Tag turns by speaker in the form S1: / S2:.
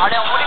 S1: அப்படியே முடி